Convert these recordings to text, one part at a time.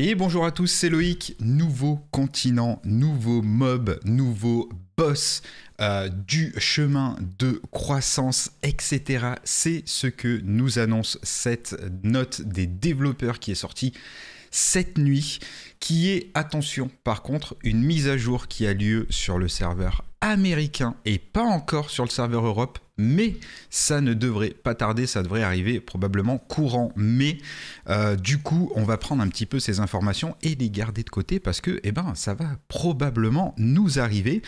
Et bonjour à tous, c'est Loïc. Nouveau continent, nouveau mob, nouveau boss euh, du chemin de croissance, etc. C'est ce que nous annonce cette note des développeurs qui est sortie cette nuit, qui est, attention, par contre, une mise à jour qui a lieu sur le serveur américain et pas encore sur le serveur Europe mais ça ne devrait pas tarder, ça devrait arriver probablement courant mai. Euh, du coup, on va prendre un petit peu ces informations et les garder de côté parce que eh ben, ça va probablement nous arriver.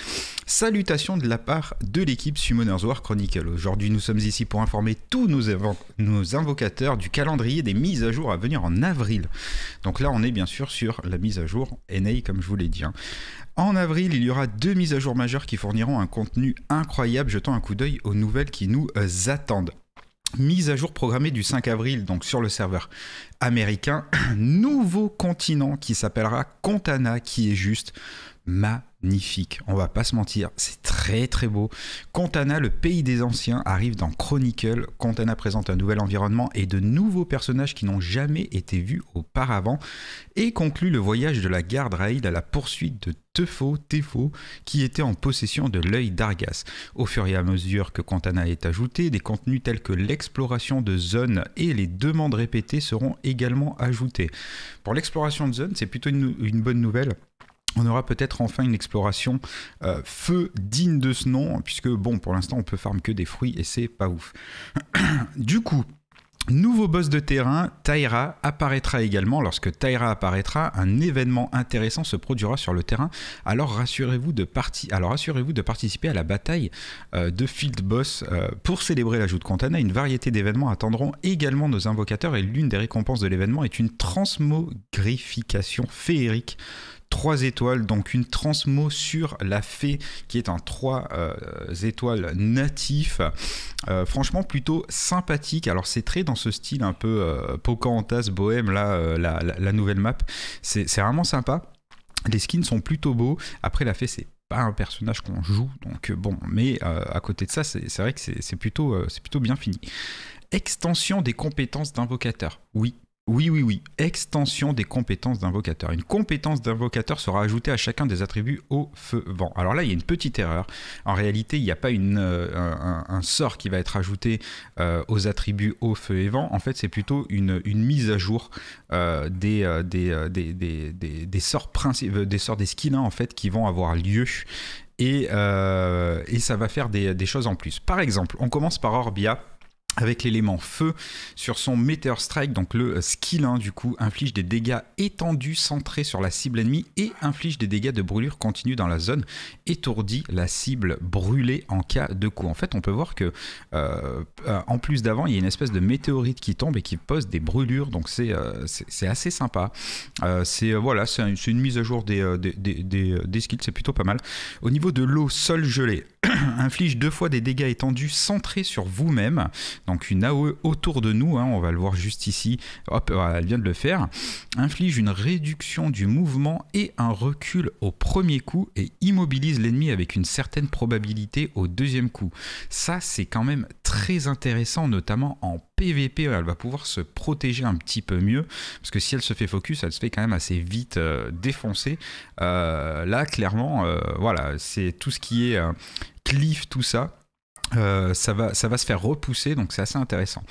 Salutations de la part de l'équipe Summoners War Chronicle. Aujourd'hui, nous sommes ici pour informer tous nos, invocateurs du calendrier des mises à jour à venir en avril. Donc là, on est bien sûr sur la mise à jour NA, comme je vous l'ai dit. Hein. En avril, il y aura deux mises à jour majeures qui fourniront un contenu incroyable, jetant un coup d'œil aux nouvelles qui nous euh, attendent. Mise à jour programmée du 5 avril, donc sur le serveur américain, nouveau continent qui s'appellera Contana, qui est juste magnifique. On va pas se mentir, c'est très très beau. Contana, le pays des anciens, arrive dans Chronicle. Contana présente un nouvel environnement et de nouveaux personnages qui n'ont jamais été vus auparavant et conclut le voyage de la garde Raïd à la poursuite de Tefo, Tefo, qui était en possession de l'œil d'Argas. Au fur et à mesure que Contana est ajouté, des contenus tels que l'exploration de zones et les demandes répétées seront également ajoutés. Pour l'exploration de zones, c'est plutôt une bonne nouvelle on aura peut-être enfin une exploration euh, feu digne de ce nom, puisque bon, pour l'instant, on peut farm que des fruits et c'est pas ouf. du coup, Nouveau boss de terrain, Tyra apparaîtra également. Lorsque Tyra apparaîtra, un événement intéressant se produira sur le terrain. Alors rassurez-vous de participer à la bataille euh, de Field Boss. Euh, pour célébrer l'ajout de Contana, une variété d'événements attendront également nos invocateurs et l'une des récompenses de l'événement est une transmogrification féerique 3 étoiles, donc une transmo sur la fée qui est un 3 euh, étoiles natif. Euh, franchement, plutôt sympathique. Alors, c'est très dans ce style un peu euh, Pocahontas, bohème, là, la, nouvelle map. C'est vraiment sympa. Les skins sont plutôt beaux. Après, la fée, c'est pas un personnage qu'on joue, donc bon, mais à côté de ça, c'est vrai que plutôt, c'est plutôt bien fini. Extension des compétences d'invocateur. Oui, oui, oui, oui. Extension des compétences d'invocateur. Une compétence d'invocateur sera ajoutée à chacun des attributs au feu vent. Alors là, il y a une petite erreur. En réalité, il n'y a pas euh, un, sort qui va être ajouté euh, aux attributs au feu et vent. En fait, c'est plutôt une, mise à jour euh, des, sorts des skins en fait qui vont avoir lieu. Et, et ça va faire des, choses en plus. Par exemple, on commence par Orbia avec l'élément feu sur son Meteor Strike, donc le skill 1 du coup inflige des dégâts étendus centrés sur la cible ennemie et inflige des dégâts de brûlure continue dans la zone, étourdit la cible brûlée en cas de coup. En fait, on peut voir que euh, en plus d'avant, il y a une espèce de météorite qui tombe et qui pose des brûlures, donc c'est euh, assez sympa. Euh, c'est voilà, une, mise à jour des, des, des skills, c'est plutôt pas mal. Au niveau de l'eau, sol gelé, inflige deux fois des dégâts étendus centrés sur vous-même. Donc une AOE autour de nous, hein, on va le voir juste ici. Hop, elle vient de le faire. Inflige une réduction du mouvement et un recul au premier coup et immobilise l'ennemi avec une certaine probabilité au deuxième coup. Ça, c'est quand même très intéressant, notamment en PVP. Elle va pouvoir se protéger un petit peu mieux parce que si elle se fait focus, elle se fait quand même assez vite euh, défoncer. Euh, là, clairement, euh, voilà, c'est tout ce qui est cliff, tout ça. Euh, ça, va, ça va se faire repousser, donc c'est assez intéressant.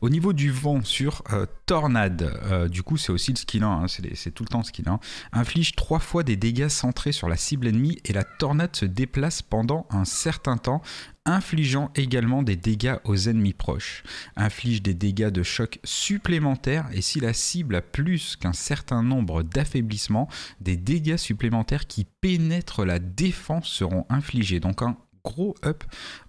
Au niveau du vent sur euh, Tornade, euh, du coup c'est aussi le skill 1, hein, c'est tout le temps skill 1, inflige trois fois des dégâts centrés sur la cible ennemie et la tornade se déplace pendant un certain temps, infligeant également des dégâts aux ennemis proches. Inflige des dégâts de choc supplémentaires et si la cible a plus qu'un certain nombre d'affaiblissements, des dégâts supplémentaires qui pénètrent la défense seront infligés. Donc un gros up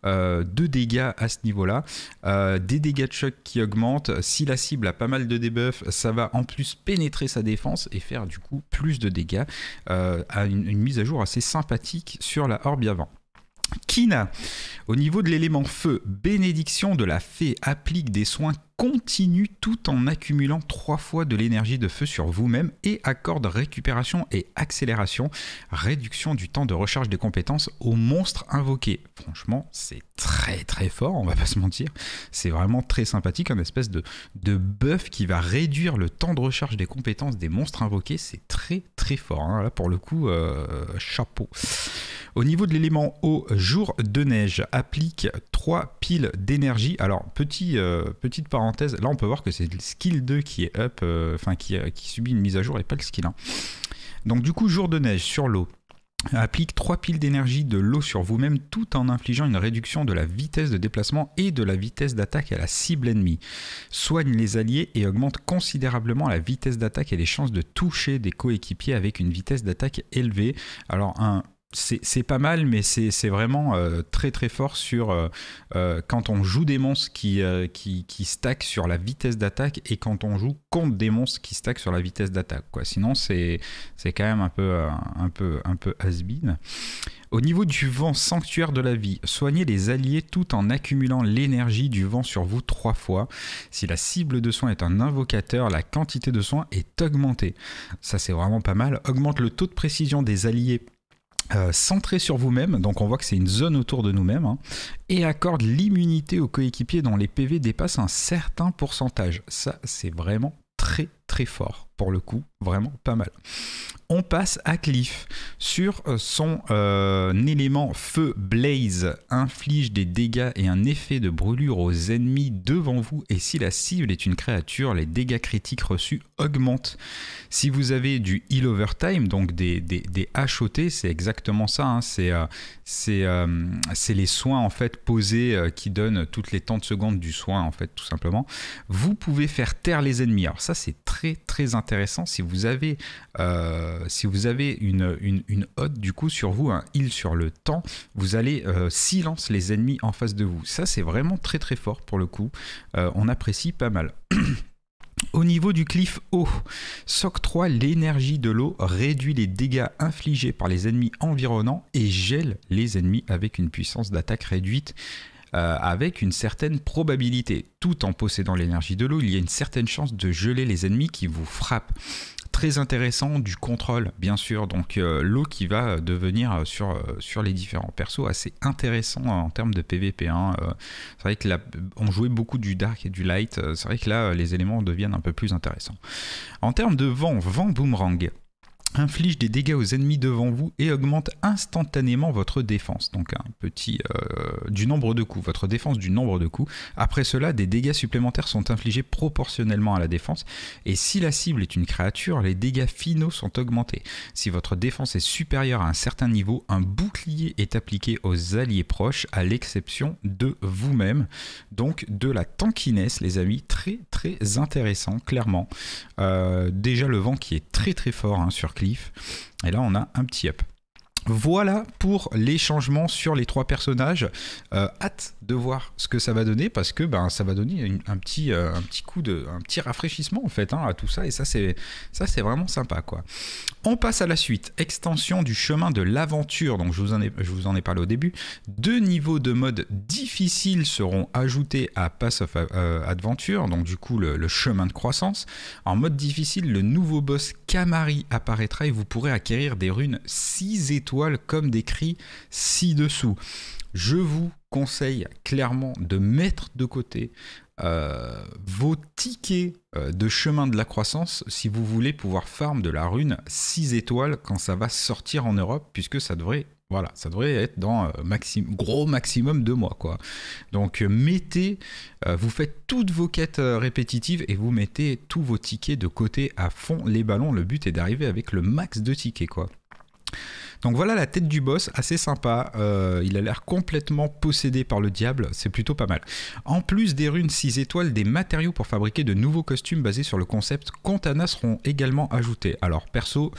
euh, de dégâts à ce niveau-là. Euh, des dégâts de choc qui augmentent. Si la cible a pas mal de debuffs, ça va en plus pénétrer sa défense et faire du coup plus de dégâts. Euh, une, mise à jour assez sympathique sur la Orbe avant. Kina, au niveau de l'élément feu, bénédiction de la fée applique des soins continue tout en accumulant trois fois de l'énergie de feu sur vous-même et accorde récupération et accélération, réduction du temps de recharge des compétences aux monstres invoqués. Franchement, c'est très très fort, on va pas se mentir. C'est vraiment très sympathique, un espèce de, de buff qui va réduire le temps de recharge des compétences des monstres invoqués. C'est très très fort. Hein. Là, pour le coup, euh, chapeau. Au niveau de l'élément eau, jour de neige applique 3 piles d'énergie. Alors, petit, euh, petite parenthèse, là on peut voir que c'est le skill 2 qui est up, euh, enfin qui, qui, subit une mise à jour et pas le skill 1. Donc du coup, jour de neige sur l'eau. Applique 3 piles d'énergie de l'eau sur vous-même tout en infligeant une réduction de la vitesse de déplacement et de la vitesse d'attaque à la cible ennemie. Soigne les alliés et augmente considérablement la vitesse d'attaque et les chances de toucher des coéquipiers avec une vitesse d'attaque élevée. Alors un c'est pas mal, mais c'est vraiment euh, très très fort sur euh, euh, quand on joue des monstres qui, qui, qui stack sur la vitesse d'attaque et quand on joue contre des monstres qui stack sur la vitesse d'attaque. Sinon, c'est quand même un peu, un peu, un peu has-been. Au niveau du vent sanctuaire de la vie, soignez les alliés tout en accumulant l'énergie du vent sur vous trois fois. Si la cible de soin est un invocateur, la quantité de soins est augmentée. Ça c'est vraiment pas mal. Augmente le taux de précision des alliés euh, centré sur vous-même, donc on voit que c'est une zone autour de nous-mêmes, hein, et accorde l'immunité aux coéquipiers dont les PV dépassent un certain pourcentage. Ça, c'est vraiment très très fort pour le coup, vraiment pas mal. On passe à Cliff. Sur euh, son euh, élément feu blaze, inflige des dégâts et un effet de brûlure aux ennemis devant vous. Et si la cible est une créature, les dégâts critiques reçus augmentent. Si vous avez du heal over time, donc des, des, c'est exactement ça. Hein. Euh, c'est les soins en fait posés qui donnent toutes les 30 secondes du soin en fait tout simplement. Vous pouvez faire taire les ennemis. Alors ça c'est très très intéressant si vous avez si vous avez une, une, hotte du coup sur vous, un heal sur le temps, vous allez euh, silence les ennemis en face de vous. Ça c'est vraiment très très fort pour le coup. Euh, on apprécie pas mal. Au niveau du cliff eau, s'octroie l'énergie de l'eau, réduit les dégâts infligés par les ennemis environnants et gèle les ennemis avec une puissance d'attaque réduite euh, avec une certaine probabilité. Tout en possédant l'énergie de l'eau, il y a une certaine chance de geler les ennemis qui vous frappent. Très intéressant du contrôle, bien sûr. Donc euh, l'eau qui va devenir sur, euh, sur les différents persos assez intéressant en termes de PVP. Hein. c'est vrai que on jouait beaucoup du dark et du light. C'est vrai que là, les éléments deviennent un peu plus intéressants. En termes de vent, vent boomerang inflige des dégâts aux ennemis devant vous et augmente instantanément votre défense. Donc un petit euh, du nombre de coups, votre défense du nombre de coups. Après cela, des dégâts supplémentaires sont infligés proportionnellement à la défense. Et si la cible est une créature, les dégâts finaux sont augmentés. Si votre défense est supérieure à un certain niveau, un bouclier est appliqué aux alliés proches, à l'exception de vous-même. Donc de la tankiness, les amis, très très intéressant, clairement. Euh, déjà le vent qui est très très fort hein, sur et là, on a un petit up. Voilà pour les changements sur les trois personnages. Euh, hâte de voir ce que ça va donner parce que ben, ça va donner un, petit, euh, un petit coup de, un petit rafraîchissement en fait hein, à tout ça et ça c'est ça c'est vraiment sympa quoi. On passe à la suite. Extension du chemin de l'aventure. Donc je vous en ai, parlé au début. Deux niveaux de mode difficiles seront ajoutés à Pass of euh, Adventure. Donc du coup le, le, chemin de croissance. En mode difficile, le nouveau boss Kamari apparaîtra et vous pourrez acquérir des runes 6 étoiles comme décrit ci-dessous. Je vous conseille clairement de mettre de côté euh, vos tickets euh, de chemin de la croissance si vous voulez pouvoir farm de la rune 6 étoiles quand ça va sortir en Europe, puisque ça devrait voilà, ça devrait être dans euh, gros maximum deux mois. Quoi. Donc mettez, vous faites toutes vos quêtes répétitives et vous mettez tous vos tickets de côté à fond les ballons. Le but est d'arriver avec le max de tickets. Quoi. Donc voilà la tête du boss, assez sympa. Euh, il a l'air complètement possédé par le diable, c'est plutôt pas mal. En plus des runes 6 étoiles, des matériaux pour fabriquer de nouveaux costumes basés sur le concept Contana seront également ajoutés. Alors perso,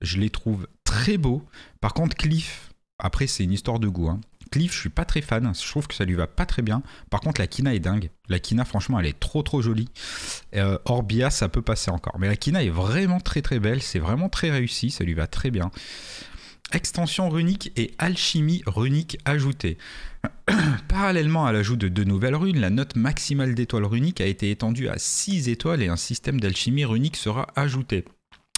je les trouve très beaux. Par contre, Cliff, après c'est une histoire de goût. Hein. Cliff, je suis pas très fan, je trouve que ça lui va pas très bien. Par contre, la Kina est dingue. La Kina, franchement, elle est trop trop jolie. Euh, Orbia, ça peut passer encore. Mais la Kina est vraiment très très belle, c'est vraiment très réussi, ça lui va très bien. Extension runique et alchimie runique ajoutée. Parallèlement à l'ajout de deux nouvelles runes, la note maximale d'étoiles runiques a été étendue à 6 étoiles et un système d'alchimie runique sera ajouté.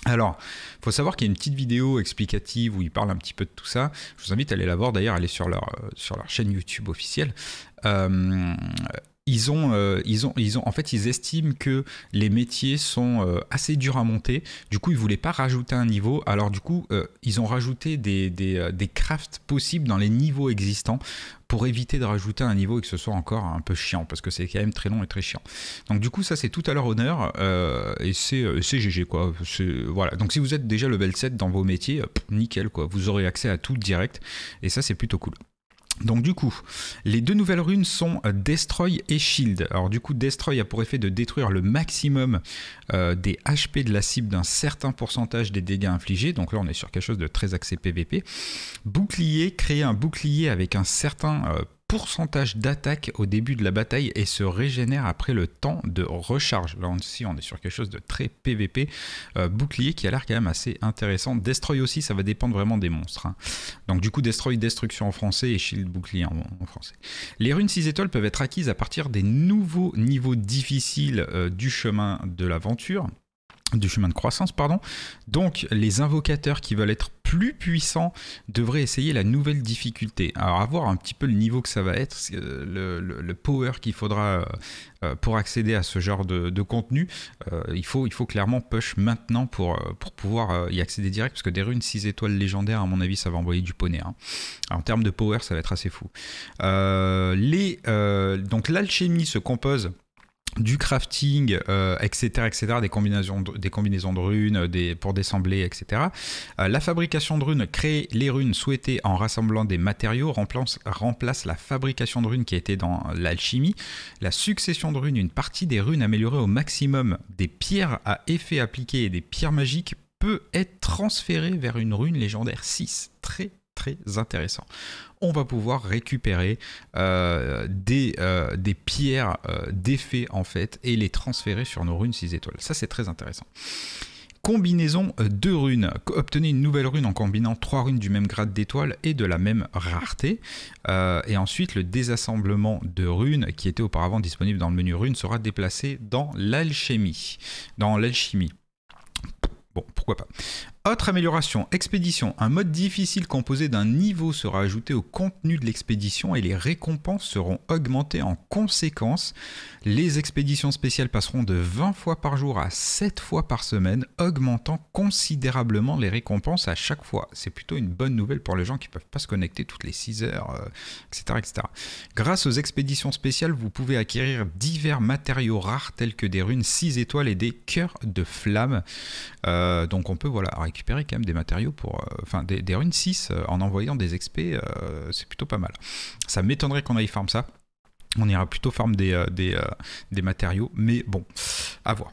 Alors, il faut savoir qu'il y a une petite vidéo explicative où ils parlent un petit peu de tout ça. Je vous invite à aller la voir d'ailleurs, elle est sur leur, euh, sur leur chaîne YouTube officielle. Euh, ils ont, euh, ils ont, ils ont, en fait, ils estiment que les métiers sont euh, assez durs à monter. Du coup, ils voulaient pas rajouter un niveau. Alors, du coup, euh, ils ont rajouté des, des, des, crafts possibles dans les niveaux existants pour éviter de rajouter un niveau et que ce soit encore un peu chiant parce que c'est quand même très long et très chiant. Donc, du coup, ça, c'est tout à leur honneur et c'est GG quoi. Voilà. Donc, si vous êtes déjà level 7 dans vos métiers, nickel quoi. Vous aurez accès à tout direct et ça, c'est plutôt cool. Donc du coup, les deux nouvelles runes sont euh, Destroy et Shield. Alors du coup, Destroy a pour effet de détruire le maximum euh, des HP de la cible d'un certain pourcentage des dégâts infligés. Donc là, on est sur quelque chose de très axé PVP. Bouclier, créer un bouclier avec un certain euh, pourcentage d'attaque au début de la bataille et se régénère après le temps de recharge. Là aussi on est sur quelque chose de très PVP. Euh, bouclier qui a l'air quand même assez intéressant. Destroy aussi ça va dépendre vraiment des monstres. Hein. Donc du coup Destroy destruction en français et Shield bouclier en, français. Les runes 6 étoiles peuvent être acquises à partir des nouveaux niveaux difficiles euh, du chemin de l'aventure du chemin de croissance, pardon. Donc les invocateurs qui veulent être plus puissants devraient essayer la nouvelle difficulté. Alors à voir un petit peu le niveau que ça va être, le, le, power qu'il faudra euh, pour accéder à ce genre de, contenu. Euh, il, faut, clairement push maintenant pour, euh, pouvoir y accéder direct, parce que des runes 6 étoiles légendaires, à mon avis, ça va envoyer du poney. Hein. En termes de power, ça va être assez fou. donc l'alchimie se compose du crafting, etc., euh, etc., des combinaisons de, runes pour déssembler, etc. Euh, la fabrication de runes crée les runes souhaitées en rassemblant des matériaux, remplace, remplace la fabrication de runes qui était dans l'alchimie. La succession de runes, une partie des runes améliorées au maximum des pierres à effet appliqué et des pierres magiques peut être transférée vers une rune légendaire 6. Très très intéressant. On va pouvoir récupérer euh, des, euh, des, pierres euh, d'effet en fait et les transférer sur nos runes 6 étoiles. Ça c'est très intéressant. Combinaison de runes. Obtenez une nouvelle rune en combinant trois runes du même grade d'étoile et de la même rareté. et ensuite, le désassemblement de runes qui était auparavant disponible dans le menu runes sera déplacé dans l'alchimie. Dans l'alchimie. Bon, pourquoi pas. Autre amélioration, expédition. Un mode difficile composé d'un niveau sera ajouté au contenu de l'expédition et les récompenses seront augmentées en conséquence. Les expéditions spéciales passeront de 20 fois par jour à 7 fois par semaine, augmentant considérablement les récompenses à chaque fois. C'est plutôt une bonne nouvelle pour les gens qui ne peuvent pas se connecter toutes les 6 heures, etc., euh, etc. Grâce aux expéditions spéciales, vous pouvez acquérir divers matériaux rares tels que des runes 6 étoiles et des cœurs de flamme. Euh, donc on peut voilà récupérer quand même des matériaux pour. Euh, enfin, des, runes 6 euh, en envoyant des XP, euh, c'est plutôt pas mal. Ça m'étonnerait qu'on aille farm ça. On ira plutôt farm des, des, matériaux, mais bon, à voir.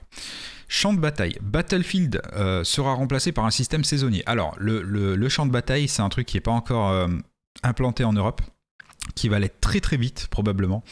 Champ de bataille. Battlefield sera remplacé par un système saisonnier. Alors, le, le champ de bataille, c'est un truc qui n'est pas encore implanté en Europe qui va aller très très vite probablement.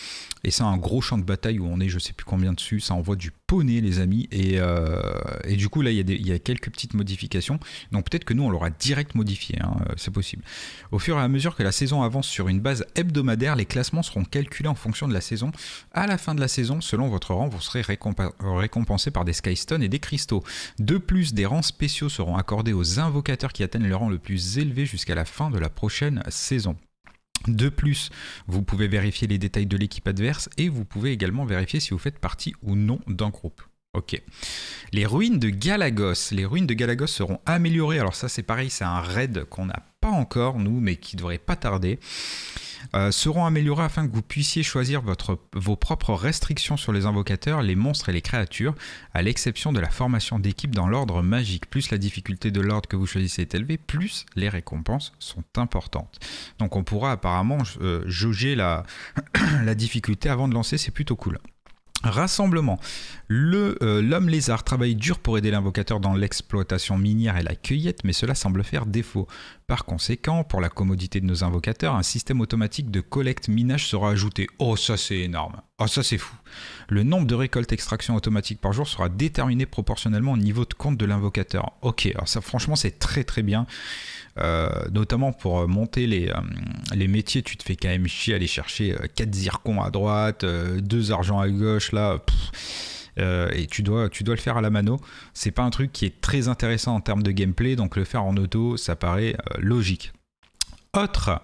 Et c'est un gros champ de bataille où on est je sais plus combien dessus, ça envoie du poney les amis. Et, euh, du coup là il y, a y, a quelques petites modifications. Donc peut-être que nous on l'aura direct modifié, hein, c'est possible. Au fur et à mesure que la saison avance sur une base hebdomadaire, les classements seront calculés en fonction de la saison. À la fin de la saison, selon votre rang, vous serez récompensé par des Skystones et des cristaux. De plus, des rangs spéciaux seront accordés aux invocateurs qui atteignent le rang le plus élevé jusqu'à la fin de la prochaine saison. De plus, vous pouvez vérifier les détails de l'équipe adverse et vous pouvez également vérifier si vous faites partie ou non d'un groupe. Ok. Les ruines de Galagos. Les ruines de Galagos seront améliorées. Alors ça c'est pareil, c'est un raid qu'on n'a pas encore nous, mais qui devrait pas tarder. Euh, seront améliorés afin que vous puissiez choisir votre, vos propres restrictions sur les invocateurs, les monstres et les créatures, à l'exception de la formation d'équipe dans l'ordre magique. Plus la difficulté de l'ordre que vous choisissez est élevée, plus les récompenses sont importantes. Donc on pourra apparemment euh, jauger la, la difficulté avant de lancer, c'est plutôt cool. Rassemblement. Le euh, l'homme lézard travaille dur pour aider l'invocateur dans l'exploitation minière et la cueillette, mais cela semble faire défaut. Par conséquent, pour la commodité de nos invocateurs, un système automatique de collecte minage sera ajouté. Oh, ça c'est énorme. Oh, ça c'est fou. Le nombre de récoltes extraction automatique par jour sera déterminé proportionnellement au niveau de compte de l'invocateur. Ok, alors ça franchement c'est très très bien. Euh, notamment pour monter les, euh, les métiers, tu te fais quand même chier aller chercher 4 zircons à droite, 2 argents à gauche, là. et tu dois, tu dois le faire à la mano. C'est pas un truc qui est très intéressant en termes de gameplay, donc le faire en auto, ça paraît logique. Autre,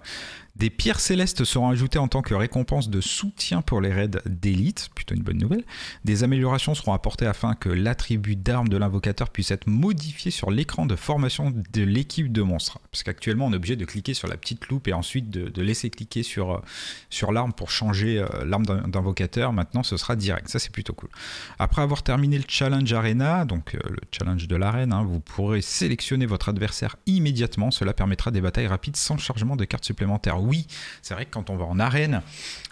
des pierres célestes seront ajoutées en tant que récompense de soutien pour les raids d'élite, plutôt une bonne nouvelle. Des améliorations seront apportées afin que l'attribut d'arme de l'invocateur puisse être modifié sur l'écran de formation de l'équipe de monstres. Parce qu'actuellement on est obligé de cliquer sur la petite loupe et ensuite de, laisser cliquer sur, euh, sur l'arme pour changer euh, l'arme d'invocateur. Maintenant ce sera direct, ça c'est plutôt cool. Après avoir terminé le challenge arena, donc euh, le challenge de l'arène, hein, vous pourrez sélectionner votre adversaire immédiatement. Cela permettra des batailles rapides sans chargement de cartes supplémentaires oui, c'est vrai que quand on va en arène,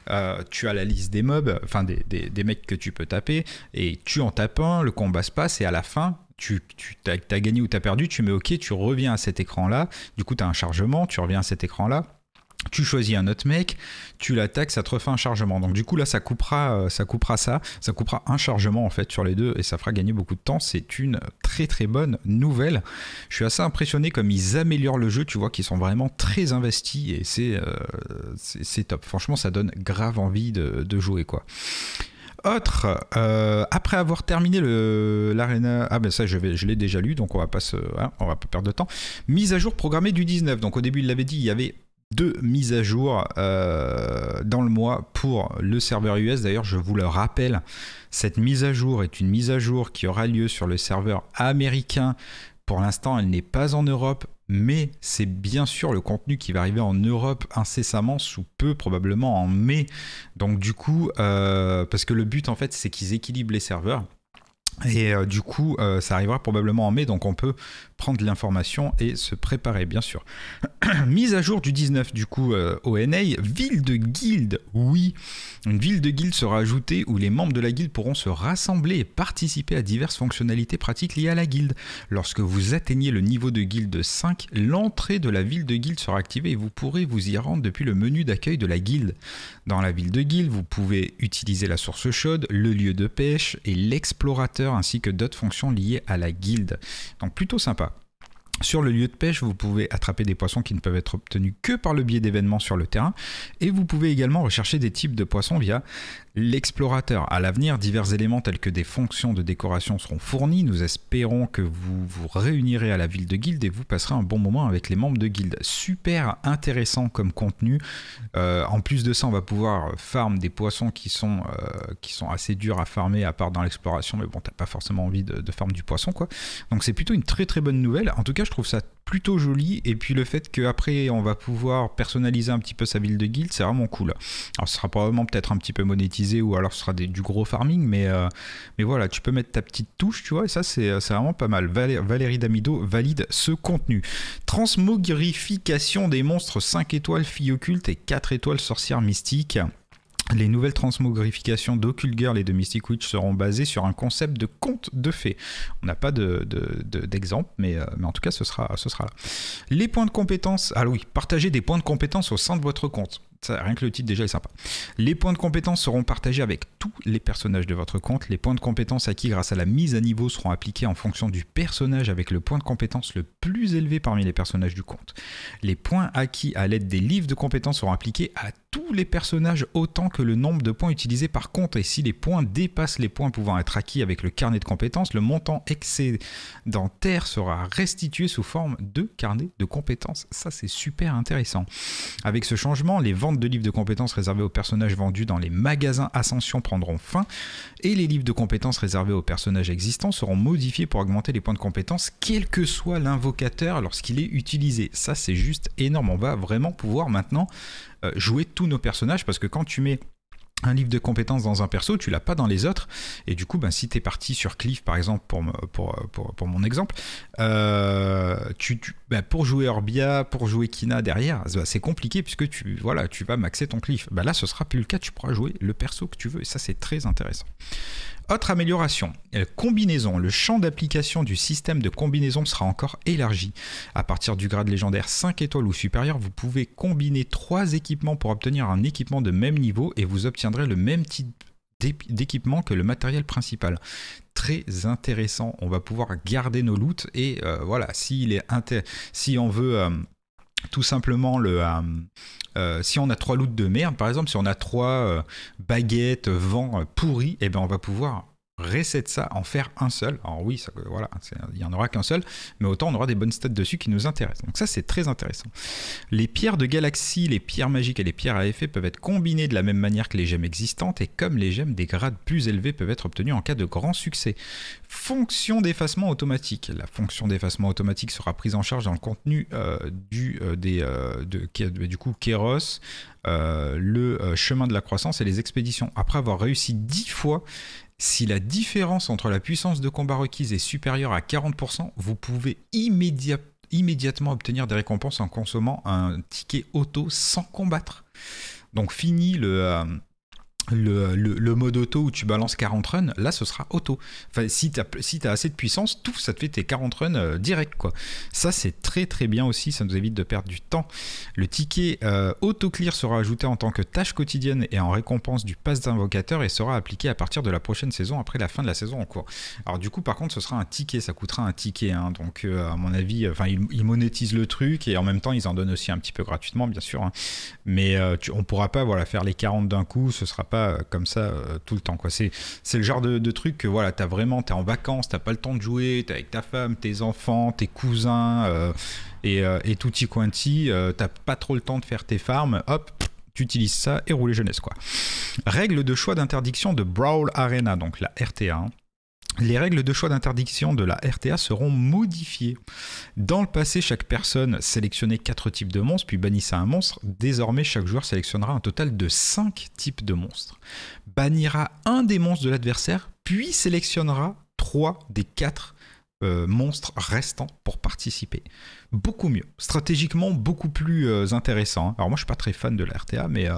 euh, tu as la liste des mobs, enfin des, mecs que tu peux taper, et tu en tapes un, le combat se passe, et à la fin, tu, tu as, gagné ou tu as perdu, tu mets OK, tu reviens à cet écran-là, du coup tu as un chargement, tu reviens à cet écran-là tu choisis un autre mec, tu l'attaques, ça te refait un chargement. Donc du coup là ça coupera, euh, ça coupera ça, ça coupera un chargement en fait sur les deux et ça fera gagner beaucoup de temps. C'est une très très bonne nouvelle. Je suis assez impressionné comme ils améliorent le jeu, tu vois qu'ils sont vraiment très investis et c'est euh, top. Franchement ça donne grave envie de, jouer quoi. Autre, euh, après avoir terminé l'arena, ah ben ça je, l'ai déjà lu, donc on va pas hein, on va pas perdre de temps. Mise à jour programmée du 19. Donc au début il l'avait dit, il y avait deux mises à jour euh, dans le mois pour le serveur US. D'ailleurs, je vous le rappelle, cette mise à jour est une mise à jour qui aura lieu sur le serveur américain. Pour l'instant, elle n'est pas en Europe, mais c'est bien sûr le contenu qui va arriver en Europe incessamment, sous peu, probablement en mai. Donc du coup, euh, parce que le but en fait, c'est qu'ils équilibrent les serveurs. Et euh, du coup, ça arrivera probablement en mai, donc on peut prendre l'information et se préparer, bien sûr. Mise à jour du 19, du coup, euh, ONA, ville de guilde. Oui, une ville de guilde sera ajoutée où les membres de la guilde pourront se rassembler et participer à diverses fonctionnalités pratiques liées à la guilde. Lorsque vous atteignez le niveau de guilde 5, l'entrée de la ville de guilde sera activée et vous pourrez vous y rendre depuis le menu d'accueil de la guilde. Dans la ville de guilde, vous pouvez utiliser la source chaude, le lieu de pêche et l'explorateur ainsi que d'autres fonctions liées à la guilde. Donc plutôt sympa. Sur le lieu de pêche, vous pouvez attraper des poissons qui ne peuvent être obtenus que par le biais d'événements sur le terrain, et vous pouvez également rechercher des types de poissons via l'explorateur. À l'avenir, divers éléments tels que des fonctions de décoration seront fournis. Nous espérons que vous vous réunirez à la ville de Guild et vous passerez un bon moment avec les membres de Guild. Super intéressant comme contenu. Euh, en plus de ça, on va pouvoir farm des poissons qui sont, euh, qui sont assez durs à farmer, à part dans l'exploration, mais bon, t'as pas forcément envie de, de farm du poisson, quoi. Donc c'est plutôt une très très bonne nouvelle. En tout cas, je trouve ça plutôt joli. Et puis le fait qu'après, on va pouvoir personnaliser un petit peu sa ville de guild, c'est vraiment cool. Alors, ce sera probablement peut-être un petit peu monétisé ou alors ce sera du gros farming, mais, euh, mais voilà, tu peux mettre ta petite touche, tu vois, et ça, c'est vraiment pas mal. Valérie Damido valide ce contenu. Transmogrification des monstres 5 étoiles filles occultes et 4 étoiles sorcières mystiques. Les nouvelles transmogrifications d'Occult Girl et de Mystic Witch seront basées sur un concept de conte de fées. On n'a pas d'exemple, euh, mais, en tout cas, ce sera, ce sera là. Les points de compétence. Ah oui, partagez des points de compétence au sein de votre compte rien que le titre déjà est sympa. Les points de compétence seront partagés avec tous les personnages de votre compte. Les points de compétence acquis grâce à la mise à niveau seront appliqués en fonction du personnage avec le point de compétence le plus élevé parmi les personnages du compte. Les points acquis à l'aide des livres de compétences seront appliqués à tous les personnages autant que le nombre de points utilisés par compte. Et si les points dépassent les points pouvant être acquis avec le carnet de compétences, le montant excédentaire sera restitué sous forme de carnet de compétences. Ça, c'est super intéressant. Avec ce changement, les ventes de livres de compétences réservés aux personnages vendus dans les magasins Ascension prendront fin et les livres de compétences réservés aux personnages existants seront modifiés pour augmenter les points de compétences, quel que soit l'invocateur lorsqu'il est utilisé. Ça, c'est juste énorme. On va vraiment pouvoir maintenant euh, jouer tous nos personnages parce que quand tu mets un livre de compétences dans un perso, tu l'as pas dans les autres. Et du coup, ben, si tu es parti sur Cliff, par exemple, pour, mon exemple, euh, tu, ben, pour jouer Orbia, pour jouer Kina derrière, c'est compliqué puisque tu, voilà, tu vas maxer ton Cliff. Ben là, ce sera plus le cas, tu pourras jouer le perso que tu veux. Et ça, c'est très intéressant. Autre amélioration, euh, combinaison. Le champ d'application du système de combinaison sera encore élargi. À partir du grade légendaire 5 étoiles ou supérieur, vous pouvez combiner trois équipements pour obtenir un équipement de même niveau et vous obtiendrez le même type d'équipement que le matériel principal. Très intéressant. On va pouvoir garder nos loots et euh, voilà, s'il est si on veut euh, tout simplement le euh, si on a trois loots de merde par exemple si on a trois baguettes vent pourris et eh ben on va pouvoir reset ça, en faire un seul. Alors oui, ça, voilà, il n'y en aura qu'un seul, mais autant on aura des bonnes stats dessus qui nous intéressent. Donc ça, c'est très intéressant. Les pierres de galaxie, les pierres magiques et les pierres à effet peuvent être combinées de la même manière que les gemmes existantes, et comme les gemmes, des grades plus élevés peuvent être obtenus en cas de grand succès. Fonction d'effacement automatique. La fonction d'effacement automatique sera prise en charge dans le contenu euh, du, euh, des, euh, de, du coup Kéros, le chemin de la croissance et les expéditions. Après avoir réussi 10 fois si la différence entre la puissance de combat requise est supérieure à 40%, vous pouvez immédiatement obtenir des récompenses en consommant un ticket auto sans combattre. Donc fini le, euh, le, mode auto où tu balances 40 runs, là ce sera auto. Enfin, si tu as, si as assez de puissance, tout ça te fait tes 40 runs euh, direct quoi. Ça c'est très très bien aussi, ça nous évite de perdre du temps. Le ticket euh, auto clear sera ajouté en tant que tâche quotidienne et en récompense du pass d'invocateur et sera appliqué à partir de la prochaine saison après la fin de la saison en cours. Alors du coup par contre ce sera un ticket, ça coûtera un ticket, hein. donc euh, à mon avis, enfin ils, monétisent le truc et en même temps ils en donnent aussi un petit peu gratuitement bien sûr, hein. mais tu, on pourra pas voilà faire les 40 d'un coup, ce sera euh, comme ça euh, tout le temps. Quoi. C'est, c'est le genre de, truc que voilà, t'as vraiment, t'es en vacances, t'as pas le temps de jouer, t'es avec ta femme, tes enfants, tes cousins euh, et, et tutti quanti, t'as pas trop le temps de faire tes farms, hop, tu utilises ça et rouler jeunesse quoi. Règle de choix d'interdiction de Brawl Arena, donc la RTA. Hein. Les règles de choix d'interdiction de la RTA seront modifiées. Dans le passé, chaque personne sélectionnait 4 types de monstres, puis bannissait un monstre. Désormais, chaque joueur sélectionnera un total de 5 types de monstres. Bannira un des monstres de l'adversaire, puis sélectionnera 3 des 4 euh, monstres restants pour participer. Beaucoup mieux. Stratégiquement, beaucoup plus euh, intéressant. Alors moi, je suis pas très fan de la RTA, mais, euh,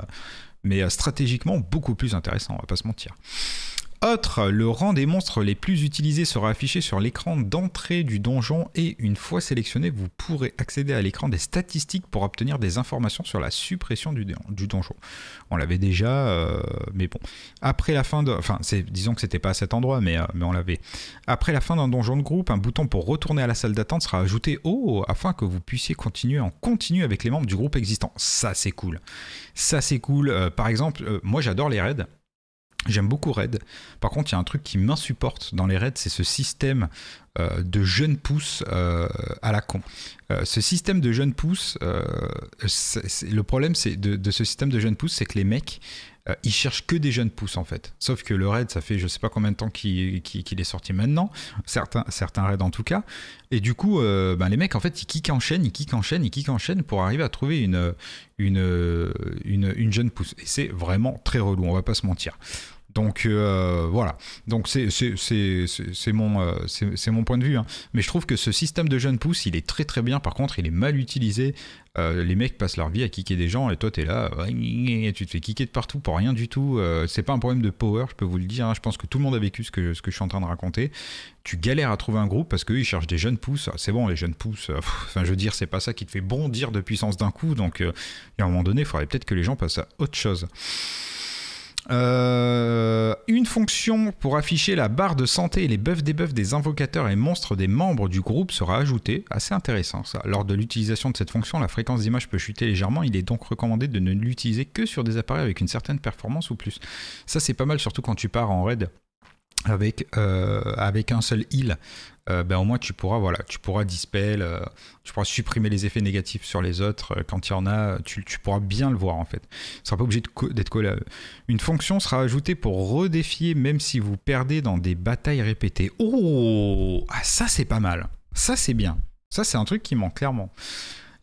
mais stratégiquement, beaucoup plus intéressant, on va pas se mentir. Autre, le rang des monstres les plus utilisés sera affiché sur l'écran d'entrée du donjon et une fois sélectionné, vous pourrez accéder à l'écran des statistiques pour obtenir des informations sur la suppression du, donjon. On l'avait déjà, euh, mais bon. Après la fin de... Enfin, disons que c'était pas à cet endroit, mais, euh, mais on l'avait. Après la fin d'un donjon de groupe, un bouton pour retourner à la salle d'attente sera ajouté haut afin que vous puissiez continuer en continu avec les membres du groupe existant. Ça, c'est cool. Ça, c'est cool. Euh, par exemple, moi, j'adore les raids. J'aime beaucoup Raid. Par contre, il y a un truc qui m'insupporte dans les raids, c'est ce système euh, de jeunes pousses euh, à la con. Euh, ce système de jeunes pousses, le problème c'est de, ce système de jeunes pousses, c'est que les mecs, ils cherchent que des jeunes pousses en fait. Sauf que le raid, ça fait je sais pas combien de temps qu'il est sorti maintenant, certains, certains raids en tout cas. Et du coup, ben, les mecs en fait, ils kick en chaîne, ils kick en chaîne, ils kick en chaîne pour arriver à trouver une, une, une, une jeune pousse. Et c'est vraiment très relou, on va pas se mentir. Donc euh, voilà, donc c'est mon, euh, c'est mon point de vue. Hein. Mais je trouve que ce système de jeunes pousses, il est très très bien. Par contre, il est mal utilisé. Euh, les mecs passent leur vie à kicker des gens et toi tu es là, tu te fais kicker de partout pour rien du tout. c'est pas un problème de power, je peux vous le dire. Hein. Je pense que tout le monde a vécu ce que, je suis en train de raconter. Tu galères à trouver un groupe parce qu'ils cherchent des jeunes pousses. C'est bon, les jeunes pousses, enfin je veux dire, c'est pas ça qui te fait bondir de puissance d'un coup. Donc à un moment donné, il faudrait peut-être que les gens passent à autre chose. Euh, une fonction pour afficher la barre de santé et les buffs des buffs des invocateurs et monstres des membres du groupe sera ajoutée. Assez intéressant ça. Lors de l'utilisation de cette fonction, la fréquence d'image peut chuter légèrement. Il est donc recommandé de ne l'utiliser que sur des appareils avec une certaine performance ou plus. Ça c'est pas mal surtout quand tu pars en raid avec, euh, avec un seul heal. Euh, ben, au moins tu pourras voilà tu pourras dispel euh, tu pourras supprimer les effets négatifs sur les autres quand il y en a tu, pourras bien le voir en fait. Ne sera pas obligé d'être collé à eux. Une fonction sera ajoutée pour redéfier même si vous perdez dans des batailles répétées. Oh! Ah, ça c'est pas mal. Ça c'est bien. Ça c'est un truc qui manque clairement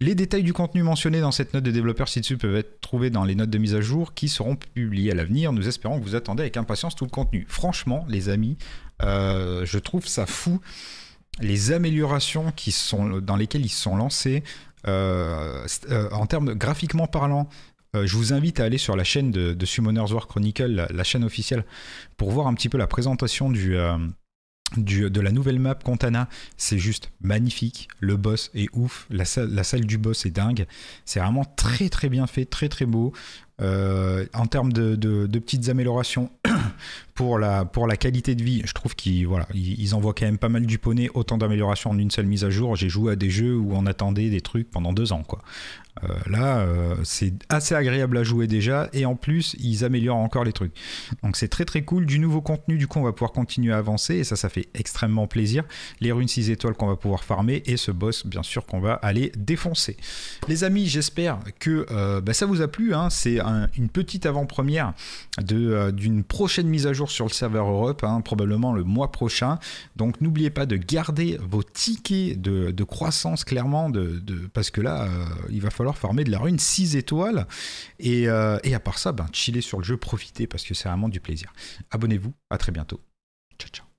les détails du contenu mentionné dans cette note de développeur ci-dessus peuvent être trouvés dans les notes de mise à jour qui seront publiées à l'avenir. Nous espérons que vous attendez avec impatience tout le contenu. Franchement, les amis, euh, je trouve ça fou les améliorations qui sont, dans lesquelles ils sont lancés. Euh, euh, en termes graphiquement parlant, je vous invite à aller sur la chaîne de, Summoners War Chronicle, la, chaîne officielle, pour voir un petit peu la présentation du, de la nouvelle map Contana, c'est juste magnifique. Le boss est ouf. La salle, du boss est dingue. C'est vraiment très très bien fait, très très beau. en termes de, petites améliorations, pour la, pour la qualité de vie, je trouve qu'ils voilà, ils, envoient quand même pas mal du poney, autant d'améliorations en une seule mise à jour. J'ai joué à des jeux où on attendait des trucs pendant deux ans. Euh, là, euh, c'est assez agréable à jouer déjà, et en plus, ils améliorent encore les trucs. Donc c'est très très cool. Du nouveau contenu, du coup, on va pouvoir continuer à avancer, et ça, ça fait extrêmement plaisir. Les runes 6 étoiles qu'on va pouvoir farmer, et ce boss, bien sûr, qu'on va aller défoncer. Les amis, j'espère que euh, bah, ça vous a plu. Hein. C'est une petite avant-première d'une prochaine mise à jour sur le serveur Europe, hein, probablement le mois prochain. Donc n'oubliez pas de garder vos tickets de, croissance clairement, parce que là, il va falloir falloir farmer de la rune 6 étoiles. Et, euh, et à part ça, ben, chiller sur le jeu, profiter parce que c'est vraiment du plaisir. Abonnez-vous, à très bientôt. Ciao, ciao.